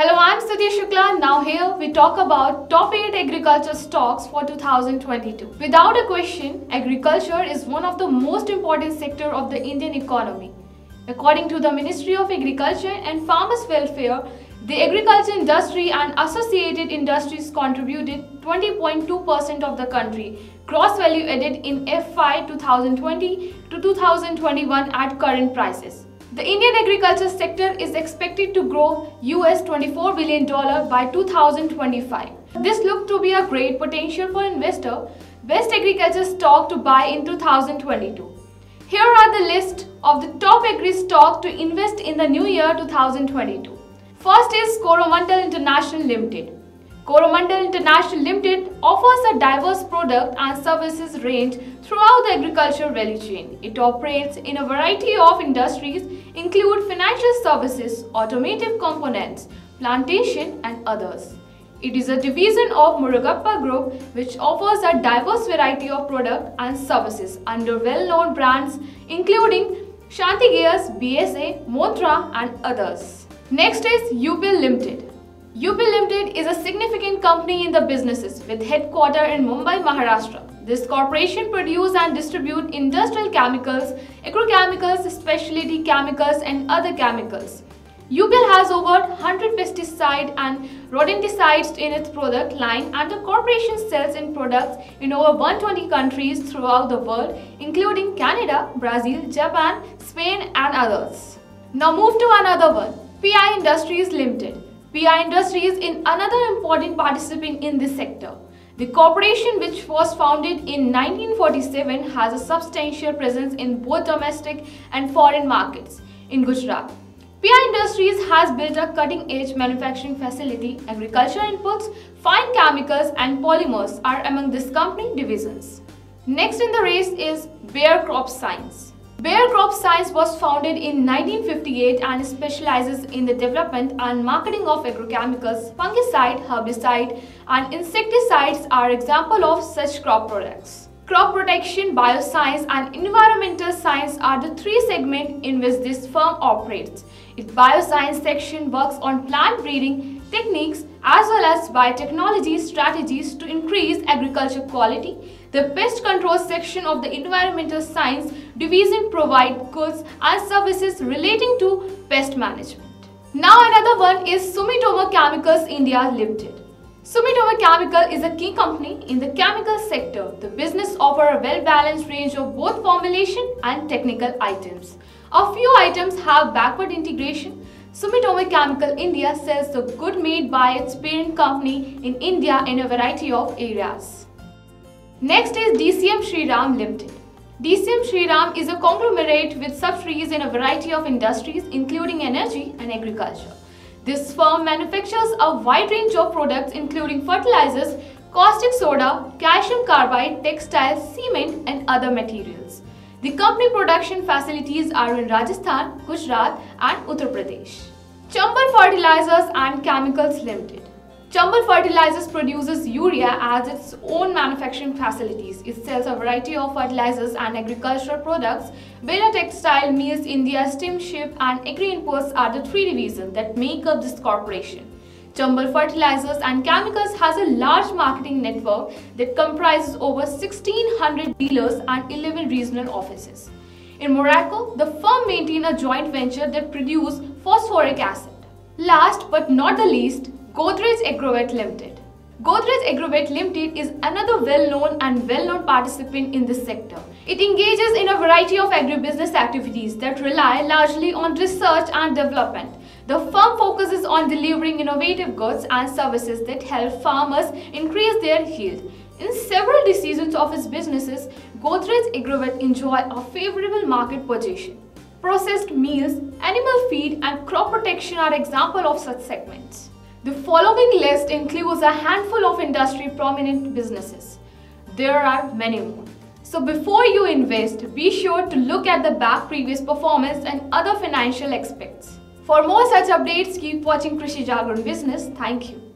Hello, I'm Stuti Shukla. Now here we talk about top 8 agriculture stocks for 2022. Without a question, agriculture is one of the most important sector of the Indian economy. According to the Ministry of Agriculture and Farmers Welfare, the agriculture industry and associated industries contributed 20.2% of the country gross value added in FY 2020 to 2021 at current prices. The Indian agriculture sector is expected to grow US $24 billion by 2025. This looked to be a great potential for investor. Best agriculture stock to buy in 2022. Here are the list of the top agri stock to invest in the new year 2022. First is Coromandel International Limited. Coromandel International Limited offers a diverse product and services range throughout the agricultural value chain. It operates in a variety of industries include financial services, automotive components, plantation and others. It is a division of Murugappa Group which offers a diverse variety of product and services under well-known brands including Shanti Gears, BSA, Montra and others. Next is UPL Limited. UPL Limited is a significant company in the businesses with headquarters in Mumbai, Maharashtra. This corporation produce and distribute industrial chemicals, agrochemicals, specialty chemicals and other chemicals. UPL has over 100 pesticide and rodenticides in its product line and the corporation sells in products in over 120 countries throughout the world including Canada, Brazil, Japan, Spain and others. Now move to another one, PI Industries Limited. PI Industries is another important participant in this sector. The corporation which was founded in 1947 has a substantial presence in both domestic and foreign markets in Gujarat. PI Industries has built a cutting-edge manufacturing facility. Agriculture inputs, fine chemicals and polymers are among this company divisions. Next in the race is Bayer Crop Science. Bayer Crop Science was founded in 1958 and specializes in the development and marketing of agrochemicals, fungicide, herbicide and insecticides are examples of such crop products. Crop protection, bioscience and environmental science are the three segments in which this firm operates. Its bioscience section works on plant breeding techniques as well as biotechnology strategies to increase agriculture quality. The pest control section of the environmental science division provide goods and services relating to pest management. Now another one is Sumitomo Chemicals India Limited. Sumitomo Chemical is a key company in the chemical sector. The business offer a well-balanced range of both formulation and technical items. A few items have backward integration. Sumitomo Chemical India sells the good made by its parent company in India in a variety of areas. Next is DCM Shriram Limited. DCM Shriram is a conglomerate with subsidiaries in a variety of industries including energy and agriculture. This firm manufactures a wide range of products including fertilizers, caustic soda, calcium carbide, textiles, cement and other materials. The company production facilities are in Rajasthan, Gujarat and Uttar Pradesh. Chambal Fertilizers and Chemicals Limited Chambal Fertilizers produces urea as its own manufacturing facilities. It sells a variety of fertilizers and agricultural products. Bela Textile, Mills India, Steamship and Agri Imports are the three divisions that make up this corporation. Chambal Fertilizers and Chemicals has a large marketing network that comprises over 1600 dealers and 11 regional offices. In Morocco, the firm maintains a joint venture that produces phosphoric acid. Last but not the least, Godrej Agrovet Limited. Godrej Agrovet Limited is another well-known and well-known participant in this sector. It engages in a variety of agribusiness activities that rely largely on research and development. The firm focuses on delivering innovative goods and services that help farmers increase their yield. In several decisions of its businesses, Godrej Agrovet enjoy a favorable market position. Processed meals, animal feed and crop protection are examples of such segments. The following list includes a handful of industry prominent businesses. There are many more. So before you invest, be sure to look at the back previous performance and other financial aspects. For more such updates, keep watching Krishi Jagran Business. Thank you.